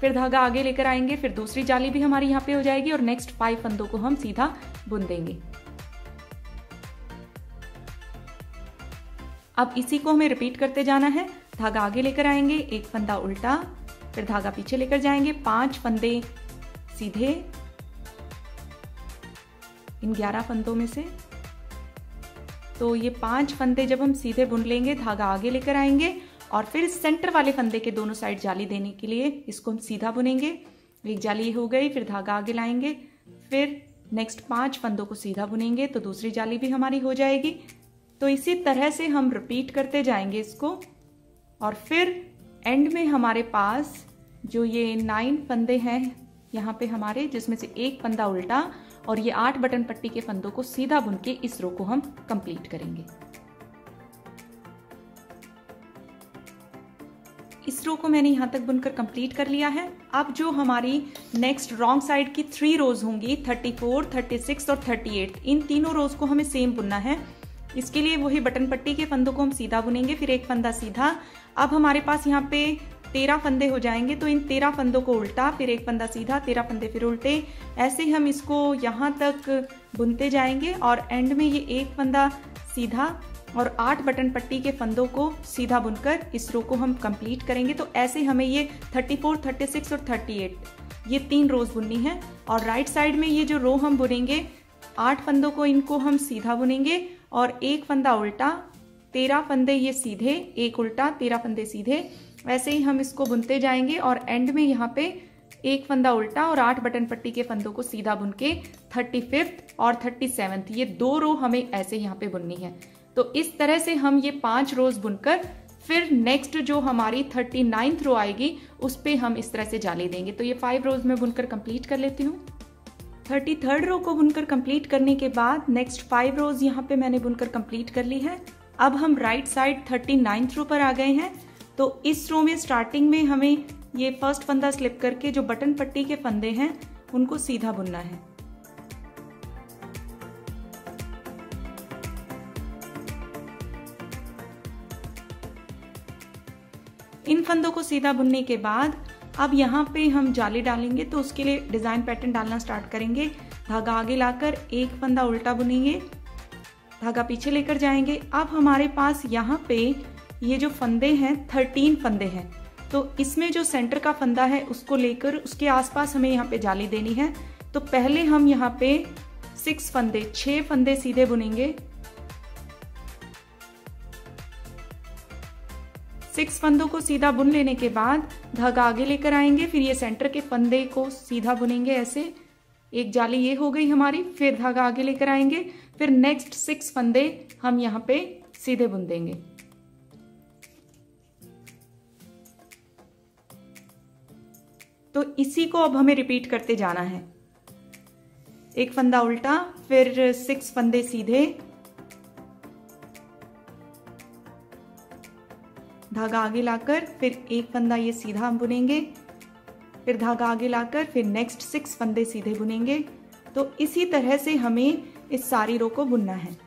फिर धागा आगे लेकर आएँगे, फिर दूसरी जाली भी हमारी यहाँ पे हो जाएगी और नेक्स्ट फाइव फंदों को हम सीधा बुन देंगे। अब इसी को हमें रिपीट करते जाना है। धागा आगे लेकर आएँगे, एक फंदा उल्टा, फिर धागा पीछे लेकर जाएँगे, पाँच फंदे सीधे। इन ग्यारह फंदों में से तो ये पाँच फंदे जब हम सीधे बुन लेंगे, धागा आगे लेकर आएँगे और फिर सेंटर वाले फंदे के दोनों साइड जाली देने के लिए इसको हम सीधा बुनेंगे। एक जाली हो गई, फिर धागा आगे लाएँगे, फिर नेक्स्ट पाँच फंदों को सीधा बुनेंगे तो दूसरी जाली भी हमारी हो जाएगी। तो इसी तरह से हम रिपीट करते जाएँगे इसको और फिर एंड में हमारे पास जो ये नाइन फंदे हैं, यहाँ पे हमारे, जिसमें से एक फंदा उल्टा और ये आठ बटन पट्टी के फंदों को सीधा बुन के इस रो को हम कंप्लीट करेंगे। इस रो को मैंने यहाँ तक बुनकर कंप्लीट कर लिया है। अब जो हमारी नेक्स्ट रॉन्ग साइड की थ्री रोज होंगी 34, 36 और 38 इन तीनों रोज को हमें सेम बुनना है। इसके लिए वही बटन पट्टी के फंदों को हम सीधा बुनेंगे फिर एक फंदा सीधा। अब हमारे पास यहाँ पे तेरह फंदे हो जाएँगे तो इन तेरह फंदों को उल्टा फिर एक फंदा सीधा तेरह फंदे फिर उल्टे ऐसे हम इसको यहाँ तक बुनते जाएँगे और एंड में ये एक फंदा सीधा और आठ बटन पट्टी के फंदों को सीधा बुनकर इस रो को हम कंप्लीट करेंगे। तो ऐसे हमें ये 34, 36 और 38 ये तीन रोज बुननी है और राइट साइड में ये जो रो हम बुनेंगे आठ फंदों को इनको हम सीधा बुनेंगे और एक फंदा उल्टा तेरह फंदे ये सीधे एक उल्टा तेरह फंदे सीधे वैसे ही हम इसको बुनते जाएँगे और एंड में यहाँ पे एक फंदा उल्टा और आठ बटन पट्टी के फंदों को सीधा बुन के थर्टी फिफ्थ और थर्टी सेवन्थ ये दो रो हमें ऐसे यहाँ पे बुननी है। तो इस तरह से हम ये पाँच रोज बुनकर फिर नेक्स्ट जो हमारी थर्टी नाइन्थ रो आएगी, उस पर हम इस तरह से जाली देंगे। तो ये फाइव रोज में बुनकर कंप्लीट कर लेती हूँ। थर्टी थर्ड रो को बुनकर कंप्लीट करने के बाद नेक्स्ट फाइव रोज यहाँ पे मैंने बुनकर कंप्लीट कर ली है। अब हम right side thirty ninth row पर आ गए हैं। तो इस रो में स्टार्टिंग में हमें ये फ़र्स्ट फंदा स्लिप करके जो बटन पट्टी के फंदे हैं, उनको सीधा बुनना है। इन फंदों को सीधा बुनने के बाद अब यहाँ पे हम जाली डालेंगे तो उसके लिए डिज़ाइन पैटर्न डालना स्टार्ट करेंगे। धागा आगे लाकर एक फंदा उल्टा बुनेंगे, धागा पीछे लेकर जाएँगे। अब हमारे पास यहाँ पे ये जो फंदे हैं थर्टीन फंदे हैं। तो इसमें जो सेंटर का फंदा है, उसको लेकर उसके आसपास हमें यहाँ पे जाली देनी है। तो पहले हम यहाँ पे सिक्स फंदे, छह फंदे सीधे बुनेंगे। सिक्स फंदों को सीधा बुन लेने के बाद धागा आगे लेकर आएँगे, फिर ये सेंटर के फंदे को सीधा बुनेंगे ऐसे। एक जाली ये हो गई हमारी, फिर धागा आगे लेकर आएँगे। फिर नेक्स्ट सिक्स फंदे हम यहाँ पे सीधे बुन देंगे। तो इसी को अब हमें रिपीट करते जाना है। एक फंदा उल्टा, फिर सिक्स फंदे सीधे। धागा आगे लाकर, फिर एक फंदा ये सीधा हम बुनेंगे। फिर धागा आगे लाकर, फिर नेक्स्ट सिक्स फंदे सीधे बुनेंगे। तो इसी तरह से हमें इस सारी रो को बुनना है।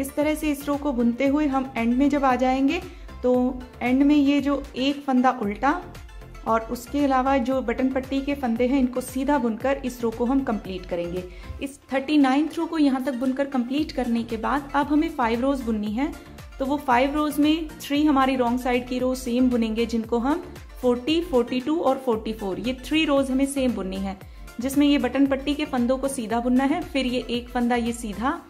इस तरह से इस रो को बुनते हुए हम एंड में जब आ जाएँगे तो एंड में ये जो एक फंदा उल्टा और उसके अलावा जो बटन पट्टी के फंदे हैं इनको सीधा बुनकर इस रो को हम कंप्लीट करेंगे। इस थर्टी नाइन्थ रो को यहाँ तक बुनकर कंप्लीट करने के बाद अब हमें फाइव रोज बुननी है। तो वो फाइव रोज में थ्री हमारी रॉन्ग साइड की रो सेम बुनेंगे जिनको हम 40, 42 और 44 ये थ्री रोज हमें सेम बुननी है जिसमें ये बटन पट्टी के फंदों को सीधा बुनना है फिर ये एक फंदा ये सीधा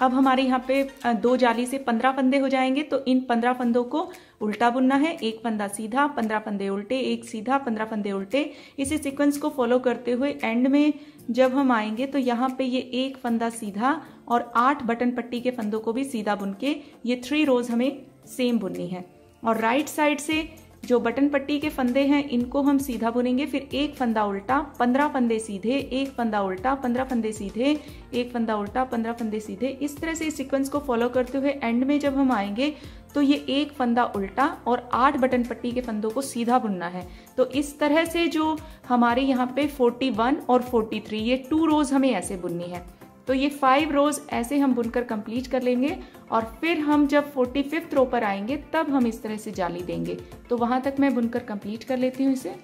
अब हमारे यहाँ पे दो जाली से पंद्रह फंदे हो जाएँगे तो इन पंद्रह फंदों को उल्टा बुनना है। एक फंदा सीधा, पंद्रह फंदे उल्टे, एक सीधा, पंद्रह फंदे उल्टे। इसी सीक्वेंस को फॉलो करते हुए एंड में जब हम आएँगे तो यहाँ पे ये एक फंदा सीधा और आठ बटन पट्टी के फंदों को भी सीधा बुन के ये थ्री रोज हमें सेम बुननी है। और राइट साइड से जो बटन पट्टी के फंदे हैं, इनको हम सीधा बुनेंगे। फिर एक फंदा उल्टा, पंद्रह फंदे सीधे, एक फंदा उल्टा, पंद्रह फंदे सीधे, एक फंदा उल्टा, पंद्रह फंदे सीधे। इस तरह से इस सीक्वेंस को फॉलो करते हुए एंड में जब हम आएँगे तो ये एक फंदा उल्टा और आठ बटन पट्टी के फंदों को सीधा बुनना है। तो इस तरह से जो हमारे यहाँ पे 41 और 43 ये टू रोज हमें ऐसे बुननी है। तो ये फाइव रोज ऐसे हम बुनकर कंप्लीट कर लेंगे और फिर हम जब फोर्टी फिफ्थ रो पर आएँगे, तब हम इस तरह से जाली देंगे। तो वहाँ तक मैं बुनकर कंप्लीट कर लेती हूँ इसे।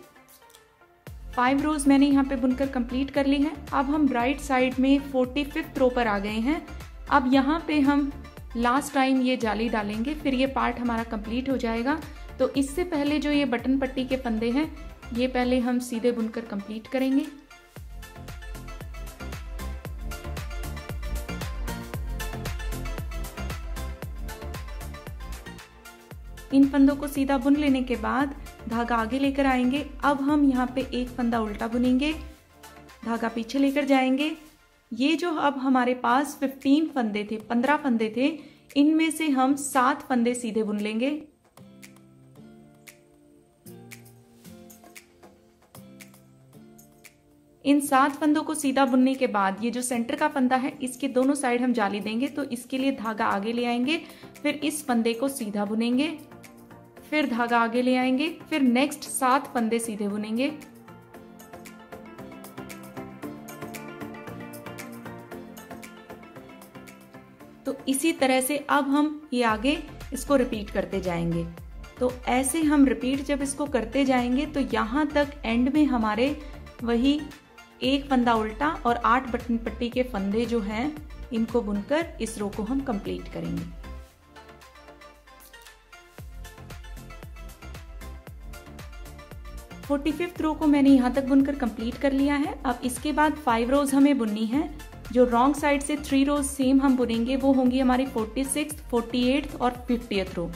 फाइव रोज मैंने यहाँ पे बुनकर कंप्लीट कर ली है। अब हम राइट साइड में फोर्टी फिफ्थ रो पर आ गए हैं। अब यहाँ पे हम लास्ट टाइम ये जाली डालेंगे, फिर ये पार्ट हमारा कंप्लीट हो जाएगा। तो इससे पहले जो ये बटन पट्टी के फंदे हैं, ये पहले हम सीधे बुनकर कंप्लीट करेंगे। इन फंदों को सीधा बुन लेने के बाद धागा आगे लेकर आएँगे। अब हम यहाँ पे एक फंदा उल्टा बुनेंगे। धागा पीछे लेकर जाएँगे। ये जो अब हमारे पास 15 फंदे थे 15 फंदे थे, इनमें से हम सात फंदे सीधे बुन लेंगे। इन सात फंदों को सीधा बुनने के बाद ये जो सेंटर का फंदा है, इसके दोनों साइड हम जाली देंगे तो इसके लिए धागा आगे ले आएँगे, फिर इस फंदे को सीधा बुनेंगे। फिर धागा आगे ले आएँगे, फिर नेक्स्ट सात फंदे सीधे बुनेंगे। तो इसी तरह से अब हम ये आगे इसको रिपीट करते जाएँगे। तो ऐसे हम रिपीट जब इसको करते जाएँगे तो यहाँ तक एंड में हमारे वही एक फंदा उल्टा और आठ बटन पट्टी के फंदे जो हैं, इनको बुनकर इस रो को हम कंप्लीट करेंगे। फोर्टी फिफ्थ रो को मैंने यहाँ तक बुनकर कंप्लीट कर लिया है। अब इसके बाद फाइव रोज हमें बुननी है। जो रॉन्ग साइड से थ्री रोज सेम हम बुनेंगे, वो होंगी हमारी फोर्टी सिक्स फोर्टी एट और फिफ्टियथ रो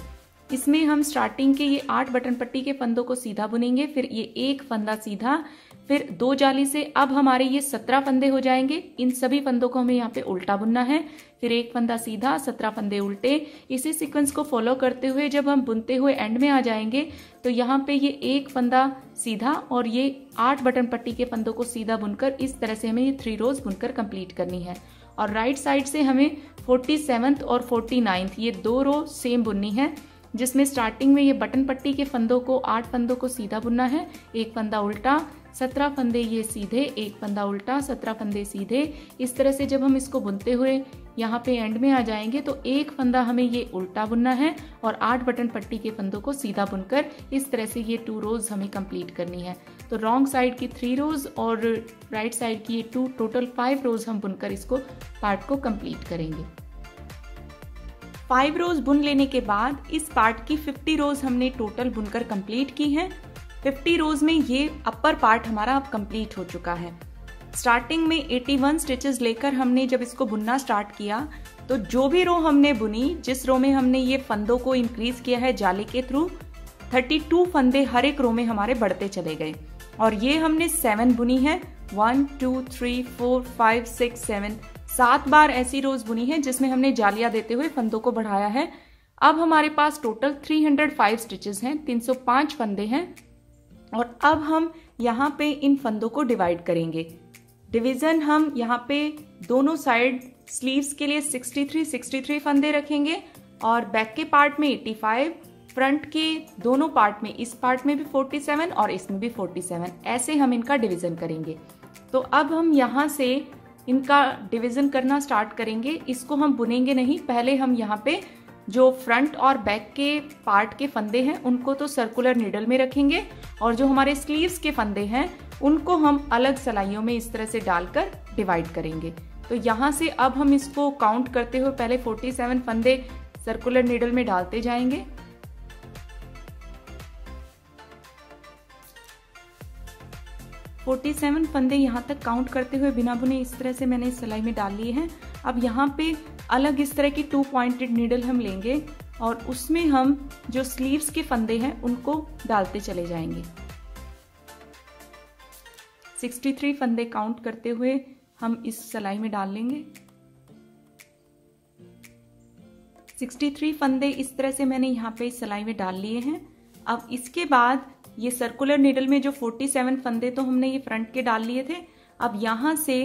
इसमें हम स्टार्टिंग के ये आठ बटन पट्टी के फंदों को सीधा बुनेंगे, फिर ये एक फंदा सीधा फिर दो जाली से अब हमारे ये सत्रह फंदे हो जाएँगे। इन सभी फंदों को हमें यहाँ पे उल्टा बुनना है। फिर एक फंदा सीधा, सत्रह फंदे उल्टे। इसी सीक्वेंस को फॉलो करते हुए जब हम बुनते हुए एंड में आ जाएँगे तो यहाँ पे ये एक फंदा सीधा और ये आठ बटन पट्टी के फंदों को सीधा बुनकर इस तरह से हमें ये थ्री रोज बुनकर कंप्लीट करनी है। और राइट साइड से हमें फोर्टी सेवन्थ और फोर्टी नाइन्थ ये दो रो सेम बुननी है, जिसमें स्टार्टिंग में ये बटन पट्टी के फंदों को, आठ फंदों को सीधा बुनना है। एक फंदा उल्टा सत्रह फंदे ये सीधे, एक फंदा उल्टा, सत्रह फंदे सीधे। इस तरह से जब हम इसको बुनते हुए यहाँ पे एंड में आ जाएँगे तो एक फंदा हमें ये उल्टा बुनना है और आठ बटन पट्टी के फंदों को सीधा बुनकर इस तरह से ये टू रोज हमें कंप्लीट करनी है। तो रॉन्ग साइड की थ्री रोज और राइट साइड की ये टू टोटल फाइव रोज हम बुनकर इसको पार्ट को कंप्लीट करेंगे। फाइव रोज बुन लेने के बाद इस पार्ट की फिफ्टी रोज हमने टोटल बुनकर कंप्लीट की हैं। 50 रोज में ये अपर पार्ट हमारा अब कंप्लीट हो चुका है। स्टार्टिंग में 81 स्टिचेस लेकर हमने जब इसको बुनना स्टार्ट किया तो जो भी रो हमने बुनी, जिस रो में हमने ये फंदों को इंक्रीज किया है जाली के थ्रू 32 फंदे हर एक रो में हमारे बढ़ते चले गए। और ये हमने सेवन बुनी है। One two three four five six seven सात बार ऐसी रोज बुनी है जिसमें हमने जालियाँ देते हुए फंदों को बढ़ाया है। अब हमारे पास टोटल 305 स्टिचेस हैं 305 फंदे हैं। और अब हम यहाँ पे इन फंदों को डिवाइड करेंगे। डिवीज़न हम यहाँ पे दोनों साइड स्लीव्स के लिए 63 63 फंदे रखेंगे और बैक के पार्ट में 85 फ्रंट के दोनों पार्ट में, इस पार्ट में भी 47 और इसमें भी 47 ऐसे हम इनका डिवीज़न करेंगे। तो अब हम यहाँ से इनका डिवीज़न करना स्टार्ट करेंगे। इसको हम बुनेंगे नहीं, पहले हम यहाँ पे जो फ्रंट और बैक के पार्ट के फंदे हैं, उनको तो सर्कुलर नीडल में रखेंगे और जो हमारे स्लीव्स के फंदे हैं, उनको हम अलग सलाइयों में इस तरह से डालकर डिवाइड करेंगे। तो यहाँ से अब हम इसको काउंट करते हुए पहले 47 फंदे सर्कुलर नीडल में डालते जाएँगे। फोर्टी सेवन फंदे यहाँ तक काउंट करते हुए बिना बुने इस तरह से मैंने इस सिलाई में डाल लिए हैं। अब यहाँ पे अलग इस तरह की टू पॉइंटेड नीडल हम लेंगे और उसमें हम जो स्लीव्स के फंदे हैं, उनको डालते चले जाएँगे। 63 फंदे काउंट करते हुए हम इस सलाई में डाल लेंगे। 63 फंदे इस तरह से मैंने यहाँ पे इस सलाई में डाल लिए हैं। अब इसके बाद ये सर्कुलर नीडल में जो 47 फंदे तो हमने ये फ्रंट के डाल लिए थे, अब यहाँ से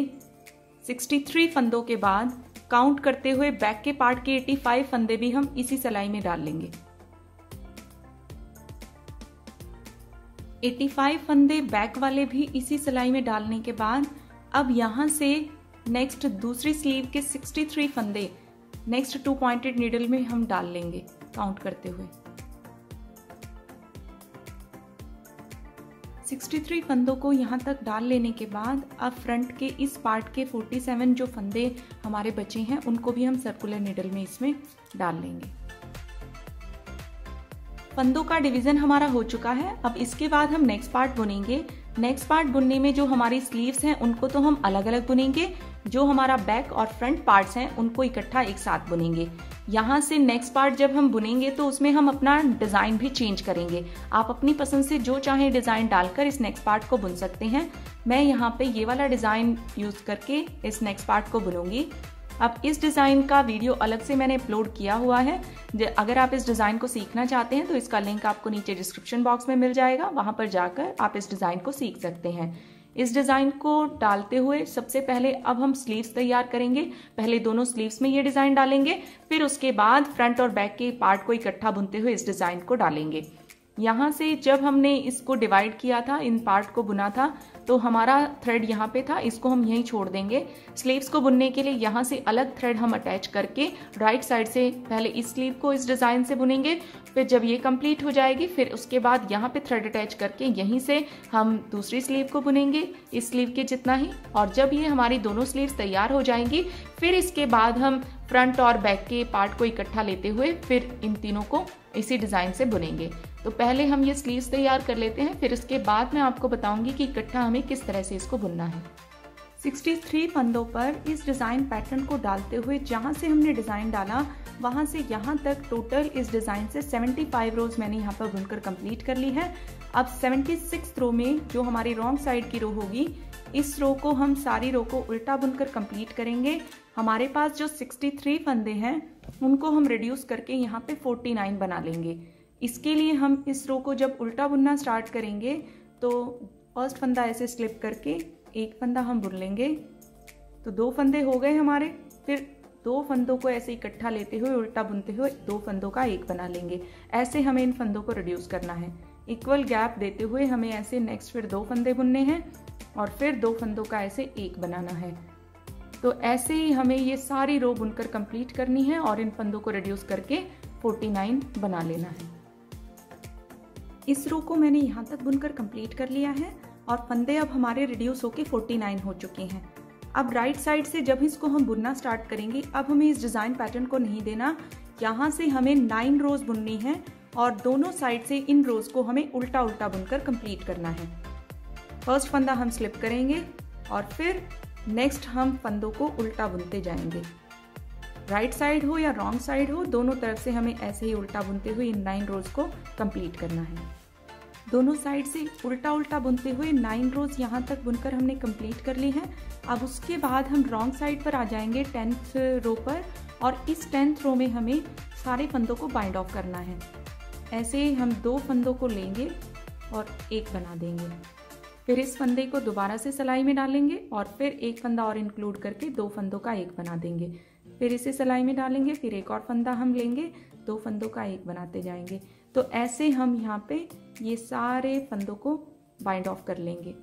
63 फंदों के बाद काउंट करते हुए बैक के पार्ट के 85 फंदे भी हम इसी सिलाई में डाल लेंगे। 85 फंदे बैक वाले भी इसी सिलाई में डालने के बाद अब यहाँ से नेक्स्ट दूसरी स्लीव के 63 फंदे नेक्स्ट टू पॉइंटेड नीडल में हम डाल लेंगे काउंट करते हुए। 63 फंदों को यहाँ तक डाल लेने के बाद अब फ्रंट के इस पार्ट के 47 जो फंदे हमारे बचे हैं, उनको भी हम सर्कुलर निडल में इसमें डाल लेंगे। फंदों का डिवीज़न हमारा हो चुका है। अब इसके बाद हम नेक्स्ट पार्ट बुनेंगे। नेक्स्ट पार्ट बुनने में जो हमारी स्लीव्स हैं, उनको तो हम अलग अलग बुनेंगे। जो हमारा बैक और फ्रंट पार्ट्स हैं, उनको इकट्ठा एक साथ बुनेंगे। यहाँ से नेक्स्ट पार्ट जब हम बुनेंगे तो उसमें हम अपना डिज़ाइन भी चेंज करेंगे। आप अपनी पसंद से जो चाहें डिज़ाइन डालकर इस नेक्स्ट पार्ट को बुन सकते हैं। मैं यहाँ पे ये वाला डिज़ाइन यूज़ करके इस नेक्स्ट पार्ट को बुनूँगी। अब इस डिज़ाइन का वीडियो अलग से मैंने अपलोड किया हुआ है। अगर आप इस डिज़ाइन को सीखना चाहते हैं तो इसका लिंक आपको नीचे डिस्क्रिप्शन बॉक्स में मिल जाएगा। वहाँ पर जाकर आप इस डिज़ाइन को सीख सकते हैं। इस डिज़ाइन को डालते हुए सबसे पहले अब हम स्लीव्स तैयार करेंगे। पहले दोनों स्लीव्स में ये डिज़ाइन डालेंगे, फिर उसके बाद फ्रंट और बैक के पार्ट को इकट्ठा बुनते हुए इस डिज़ाइन को डालेंगे। यहाँ से जब हमने इसको डिवाइड किया था, इन पार्ट को बुना था तो हमारा थ्रेड यहाँ पे था, इसको हम यहीं छोड़ देंगे। स्लीव्स को बुनने के लिए यहाँ से अलग थ्रेड हम अटैच करके राइट साइड से पहले इस स्लीव को इस डिज़ाइन से बुनेंगे, फिर जब ये कंप्लीट हो जाएगी, फिर उसके बाद यहाँ पे थ्रेड अटैच करके यहीं से हम दूसरी स्लीव को बुनेंगे। इस स्लीव के जितना ही, और जब ये हमारी दोनों स्लीव्स तैयार हो जाएँगी, फिर इसके बाद हम फ्रंट और बैक के पार्ट को इकट्ठा लेते हुए फिर इन तीनों को इसी डिज़ाइन से बुनेंगे। तो पहले हम ये स्लीव्स तैयार कर लेते हैं, फिर उसके बाद मैं आपको बताऊँगी कि इकट्ठा हमें किस तरह से इसको बुनना है। 63 फंदों पर इस डिज़ाइन पैटर्न को डालते हुए जहाँ से हमने डिज़ाइन डाला, वहाँ से यहाँ तक टोटल इस डिज़ाइन से 75 रोज़ मैंने यहाँ पर बुनकर कंप्लीट कर ली है। अब 76 रो में जो हमारी रॉन्ग साइड की रो होगी, इस रो को हम सारी रो को उल्टा बुनकर कंप्लीट करेंगे। हमारे पास जो 63 फंदे हैं उनको हम रिड्यूस करके यहाँ पे 49 बना लेंगे। इसके लिए हम इस रो को जब उल्टा बुनना स्टार्ट करेंगे तो फ़र्स्ट फंदा ऐसे स्लिप करके एक फंदा हम बुन लेंगे। तो दो फंदे हो गए हमारे, फिर दो फंदों को ऐसे इकट्ठा लेते हुए, उल्टा बुनते हुए दो फंदों का एक बना लेंगे। ऐसे हमें इन फंदों को रिड्यूस करना है। इक्वल गैप देते हुए हमें ऐसे नेक्स्ट फिर दो फंदे बुनने हैं, और फिर दो फंदों का ऐसे एक बनाना है। तो ऐसे ही हमें ये सारी रो बुनकर कंप्लीट करनी है और इन फंदों को रिड्यूस करके 49 बना लेना है। इस रो को मैंने यहाँ तक बुनकर कंप्लीट कर लिया है और फंदे अब हमारे रिड्यूस होके 49 हो चुके हैं। अब राइट साइड से जब इसको हम बुनना स्टार्ट करेंगे, अब हमें इस डिज़ाइन पैटर्न को नहीं देना। यहाँ से हमें नाइन रोज बुननी है और दोनों साइड से इन रोज को हमें उल्टा उल्टा बुनकर कंप्लीट करना है। फ़र्स्ट फंदा हम स्लिप करेंगे और फिर नेक्स्ट हम फंदों को उल्टा बुनते जाएँगे। राइट साइड हो या रॉन्ग साइड हो, दोनों तरफ़ से हमें ऐसे ही उल्टा बुनते हुए इन नाइन रोज को कंप्लीट करना है। दोनों साइड से उल्टा उल्टा बुनते हुए नाइन रोज यहाँ तक बुनकर हमने कंप्लीट कर ली है। अब उसके बाद हम रॉन्ग साइड पर आ जाएँगे टेंथ रो पर और इस टेंथ रो में हमें सारे फंदों को बाइंड ऑफ़ करना है। ऐसे हम दो फंदों को लेंगे और एक बना देंगे। फिर इस फंदे को दोबारा से सिलाई में डालेंगे और फिर एक फंदा और इंक्लूड करके दो फंदों का एक बना देंगे। फिर इसे सिलाई में डालेंगे, फिर एक और फंदा हम लेंगे, दो फंदों का एक बनाते जाएँगे। तो ऐसे हम यहाँ पे ये सारे फंदों को बाइंड ऑफ़ कर लेंगे।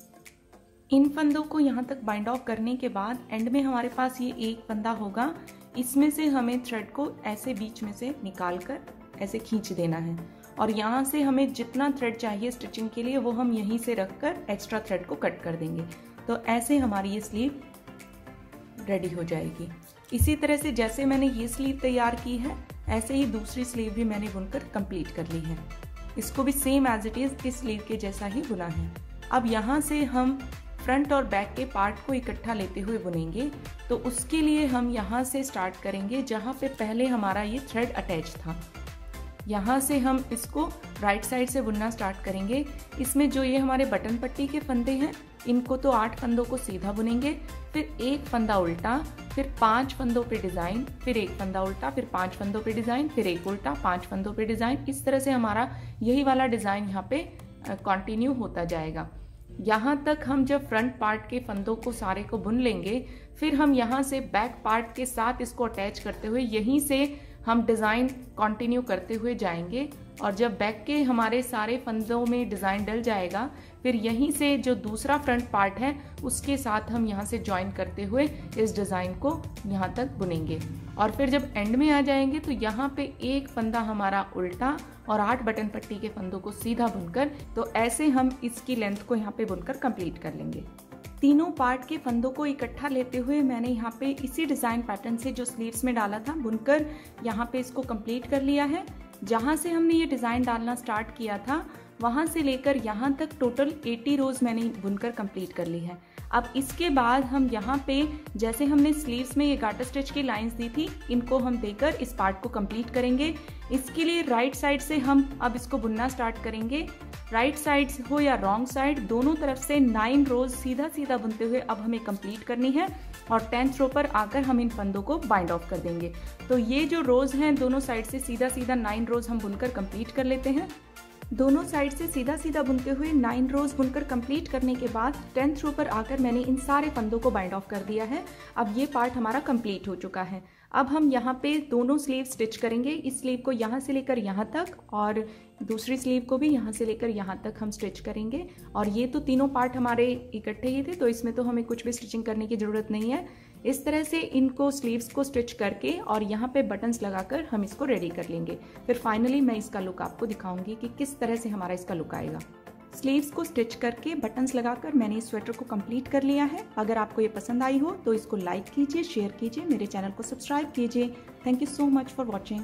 इन फंदों को यहाँ तक बाइंड ऑफ़ करने के बाद एंड में हमारे पास ये एक फंदा होगा। इसमें से हमें थ्रेड को ऐसे बीच में से निकाल कर ऐसे खींच देना है। और यहाँ से हमें जितना थ्रेड चाहिए स्टिचिंग के लिए, वो हम यहीं से रख कर एक्स्ट्रा थ्रेड को कट कर देंगे। तो ऐसे हमारी ये स्लीव रेडी हो जाएगी। इसी तरह से जैसे मैंने ये स्लीव तैयार की है, ऐसे ही दूसरी स्लीव भी मैंने बुनकर कंप्लीट कर ली है। इसको भी सेम एज इट इज़ इस स्लीव के जैसा ही बुना है। अब यहाँ से हम फ्रंट और बैक के पार्ट को इकट्ठा लेते हुए बुनेंगे। तो उसके लिए हम यहाँ से स्टार्ट करेंगे, जहाँ पे पहले हमारा ये थ्रेड अटैच था। यहाँ से हम इसको राइट साइड से बुनना स्टार्ट करेंगे। इसमें जो ये हमारे बटन पट्टी के फंदे हैं, इनको तो आठ फंदों को सीधा बुनेंगे, फिर एक फंदा उल्टा, फिर पाँच फंदों पे डिज़ाइन फिर एक फंदा उल्टा, फिर पाँच फंदों पे डिज़ाइन फिर एक उल्टा, पाँच फंदों पे डिज़ाइन इस तरह से हमारा यही वाला डिज़ाइन यहाँ पे कंटिन्यू होता जाएगा। यहाँ तक हम जब फ्रंट पार्ट के फंदों को सारे को बुन लेंगे, फिर हम यहाँ से बैक पार्ट के साथ इसको अटैच करते हुए यहीं से हम डिज़ाइन कंटिन्यू करते हुए जाएँगे और जब बैक के हमारे सारे फंदों में डिज़ाइन डल जाएगा, फिर यहीं से जो दूसरा फ्रंट पार्ट है, उसके साथ हम यहाँ से ज्वाइन करते हुए इस डिज़ाइन को यहाँ तक बुनेंगे। और फिर जब एंड में आ जाएँगे तो यहाँ पे एक फंदा हमारा उल्टा और आठ बटन पट्टी के फंदों को सीधा बुनकर तो ऐसे हम इसकी लेंथ को यहाँ पे बुनकर कंप्लीट कर लेंगे। तीनों पार्ट के फंदों को इकट्ठा लेते हुए मैंने यहाँ पे इसी डिज़ाइन पैटर्न से जो स्लीव्स में डाला था, बुनकर यहाँ पे इसको कंप्लीट कर लिया है। जहाँ से हमने ये डिज़ाइन डालना स्टार्ट किया था वहाँ से लेकर यहाँ तक टोटल 80 रोज़ मैंने बुनकर कंप्लीट कर ली है। अब इसके बाद हम यहाँ पे, जैसे हमने स्लीव्स में ये गाटर स्टिच की लाइंस दी थी, इनको हम देकर इस पार्ट को कंप्लीट करेंगे। इसके लिए राइट साइड से हम अब इसको बुनना स्टार्ट करेंगे। राइट साइड हो या रॉन्ग साइड दोनों तरफ़ से नाइन रोज सीधा सीधा बुनते हुए अब हमें कंप्लीट करनी है और टेंथ रो पर आकर हम इन फंदों को बाइंड ऑफ़ कर देंगे। तो ये जो रोज हैं, दोनों साइड से सीधा सीधा नाइन रोज हम बुनकर कंप्लीट कर लेते हैं। दोनों साइड से सीधा सीधा बुनते हुए नाइन रोज बुनकर कंप्लीट करने के बाद टेंथ रो पर आकर मैंने इन सारे फंदों को बाइंड ऑफ़ कर दिया है। अब ये पार्ट हमारा कंप्लीट हो चुका है। अब हम यहाँ पे दोनों स्लीव स्टिच करेंगे। इस स्लीव को यहाँ से लेकर यहाँ तक और दूसरी स्लीव को भी यहाँ से लेकर यहाँ तक हम स्टिच करेंगे। और ये तो तीनों पार्ट हमारे इकट्ठे ही थे तो इसमें तो हमें कुछ भी स्टिचिंग करने की ज़रूरत नहीं है। इस तरह से इनको स्लीव्स को स्टिच करके और यहाँ पे बटन्स लगाकर हम इसको रेडी कर लेंगे। फिर फाइनली मैं इसका लुक आपको दिखाऊँगी कि किस तरह से हमारा इसका लुक आएगा। स्लीव्स को स्टिच करके बटन्स लगाकर मैंने इस स्वेटर को कंप्लीट कर लिया है। अगर आपको ये पसंद आई हो तो इसको लाइक कीजिए शेयर कीजिए, मेरे चैनल को सब्सक्राइब कीजिए। Thank you so much for watching